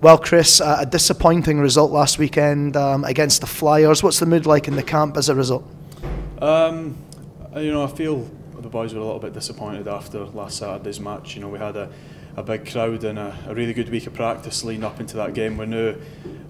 Well, Kris, uh, a disappointing result last weekend um, against the Flyers. What's the mood like in the camp as a result? Um, you know, I feel the boys were a little bit disappointed after last Saturday's match. You know, we had a, a big crowd and a, a really good week of practice leading up into that game. We knew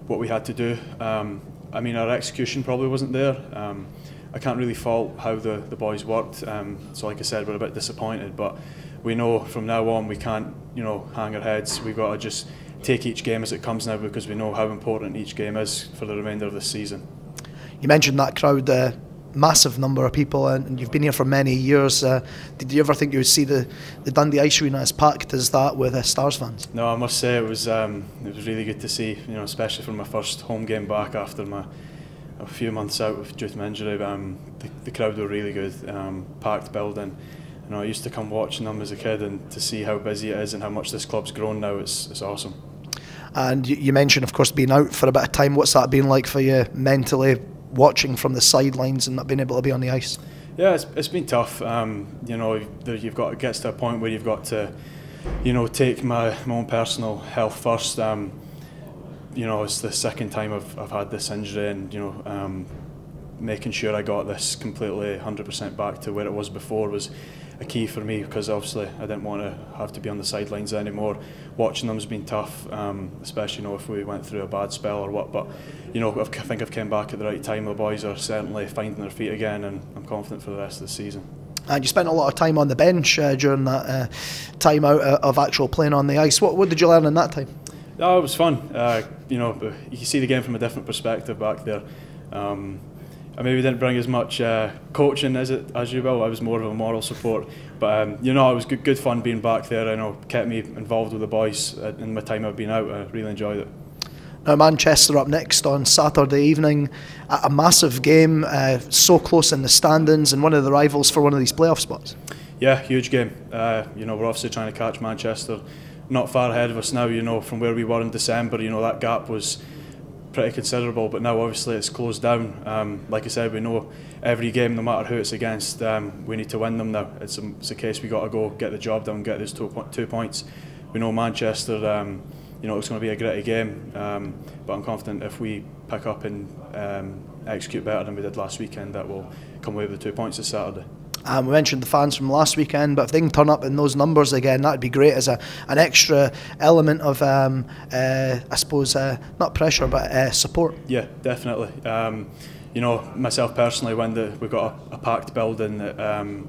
what we had to do. Um, I mean, our execution probably wasn't there. Um, I can't really fault how the, the boys worked. Um, so, like I said, we're a bit disappointed, but we know from now on we can't, you know, hang our heads. We've got to just take each game as it comes now because we know how important each game is for the remainder of the season. You mentioned that crowd, uh, massive number of people, and you've been here for many years. Uh, did you ever think you would see the, the Dundee Ice Arena as packed as that with uh, Stars fans? No, I must say it was um, it was really good to see. You know, especially from my first home game back after my a few months out with due to my injury. But, um, the, the crowd were really good, um, packed building. You know, I used to come watching them as a kid, and to see how busy it is and how much this club's grown now, it's, it's awesome. And you mentioned, of course, being out for a bit of time. What's that been like for you mentally, watching from the sidelines and not being able to be on the ice? Yeah, it's, it's been tough. Um, you know, you've got it gets to a point where you've got to, you know, take my, my own personal health first. Um, you know, it's the second time I've, I've had this injury, and you know, um, making sure I got this completely 100% back to where it was before was a key for me because obviously I didn't want to have to be on the sidelines anymore. Watching them has been tough, um, especially you know if we went through a bad spell or what. But you know I think I've came back at the right time. The boys are certainly finding their feet again, and I'm confident for the rest of the season. And you spent a lot of time on the bench uh, during that uh, time out uh, of actual playing on the ice. What, what did you learn in that time? Oh, it was fun. Uh, you know, you see the game from a different perspective back there. Um, I maybe didn't bring as much uh, coaching as it as you will. I was more of a moral support, but um, you know it was good good fun being back there. I know kept me involved with the boys uh, in my time I've been out. I really enjoyed it. Now Manchester up next on Saturday evening, a massive game, uh, so close in the standings, and one of the rivals for one of these playoff spots. Yeah, huge game. Uh, you know we're obviously trying to catch Manchester, not far ahead of us now. You know from where we were in December. You know that gap was pretty considerable, but now obviously it's closed down. Um, like I said, we know every game, no matter who it's against, um, we need to win them now. It's a, it's a case we got to go get the job done, get those two, two points. We know Manchester, um, you know, it's going to be a gritty game, um, but I'm confident if we pick up and um, execute better than we did last weekend, that we'll come away with the two points this Saturday. Um, we mentioned the fans from last weekend, but if they can turn up in those numbers again, that'd be great as a an extra element of, um, uh, I suppose, uh, not pressure but uh, support. Yeah, definitely. Um, you know, myself personally, when the, we've got a, a packed building that um,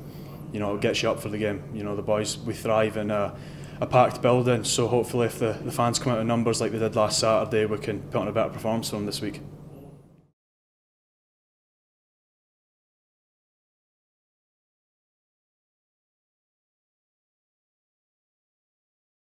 you know gets you up for the game. You know, the boys we thrive in a, a packed building, so hopefully, if the, the fans come out in numbers like they did last Saturday, we can put on a better performance for them this week.